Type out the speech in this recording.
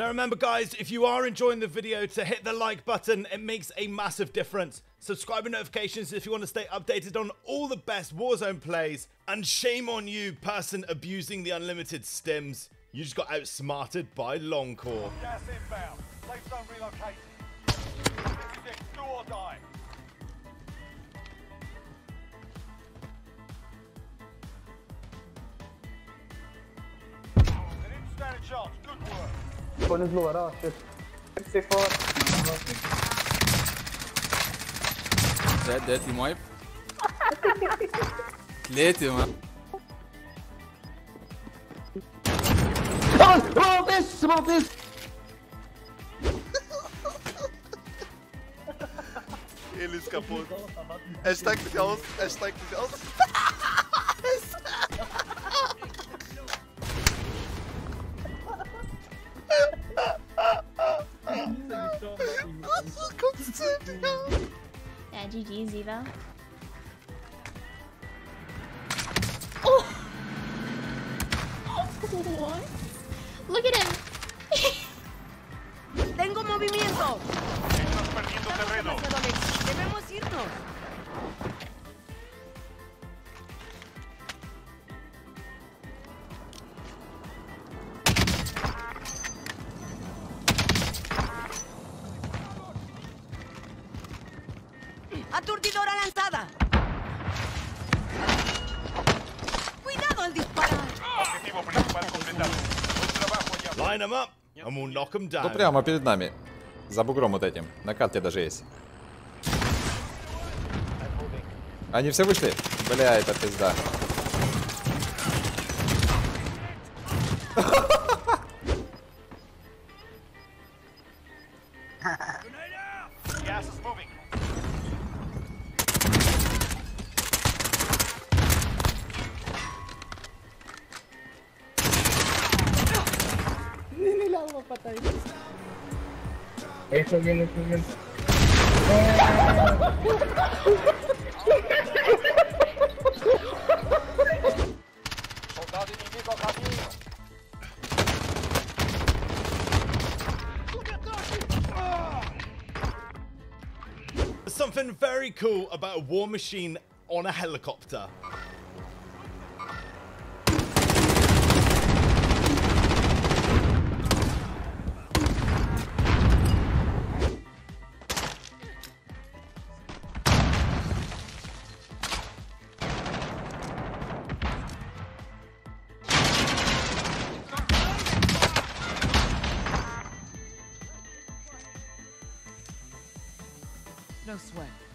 Now remember guys, if you are enjoying the video to hit the like button, it makes a massive difference. Subscribe and notifications if you want to stay updated on all the best Warzone plays. And shame on you, person abusing the unlimited stims. You just got outsmarted by Longcore. Gas. Good work. Ponizlu var ha. Hep safe var. Dead, dead, team wipe. ثلاثة ما بطيس بطيس Ele escapou. Hashtag de Deus. Hashtag de Deus. Yeah, GG, Ziva. Oh! What? Look at him! ¡Tengo movimiento! Estás perdiendo terreno. Debemos irnos. ¡Aturdidora lanzada! ¡Cuidado al disparar! Objetivo principal completado. Buen trabajo allá. Line them up and we'll knock them Ну down. прямо перед нами. За бугром вот этим. На карте даже есть. Они все вышли? Бля, это пизда. Gas is moving. Viene. Soldado inimigo a caminho. Something very cool about a war machine on a helicopter. No sweat.